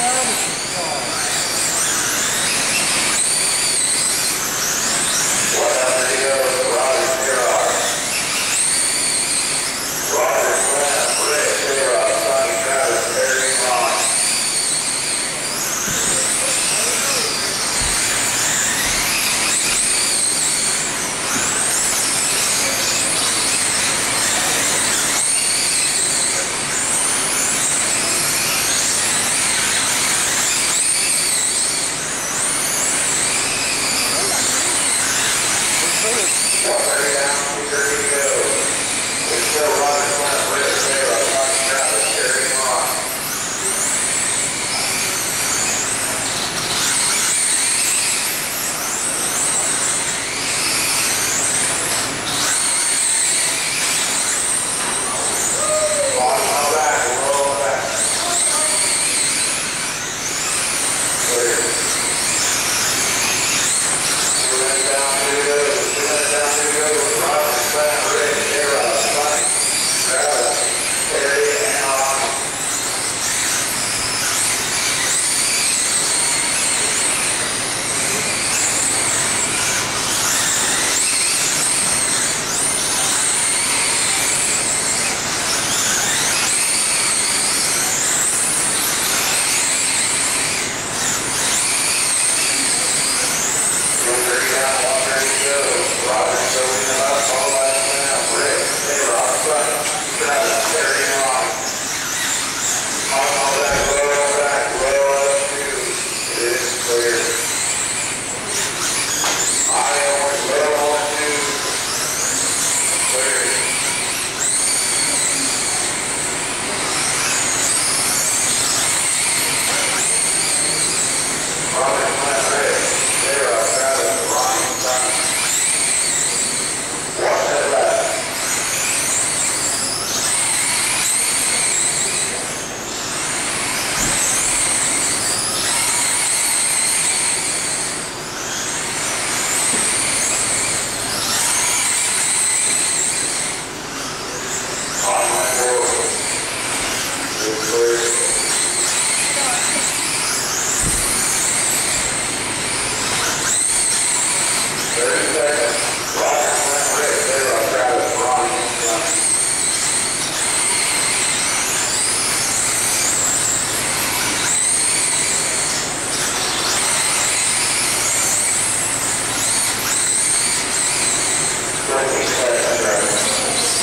garbage Gracias.